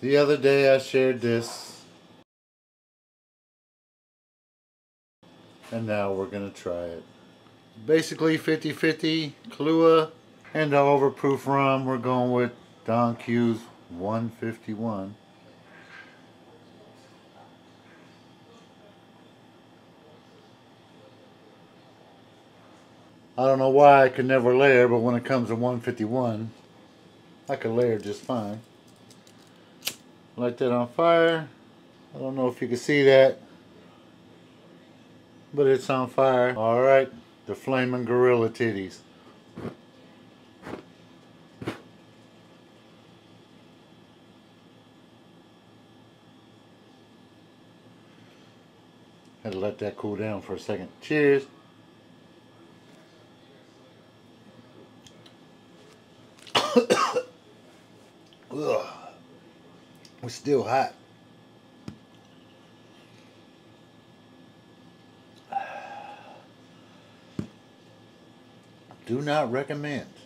The other day I shared this. And now we're going to try it. Basically 50-50 Kahlua and the overproof rum. We're going with Don Q's 151. I don't know why I could never layer, but when it comes to 151, I could layer just fine. Light that on fire. I don't know if you can see that, but it's on fire. All right, the flaming gorilla titties. Had to let that cool down for a second. Cheers. Ugh. It's still hot. Do not recommend.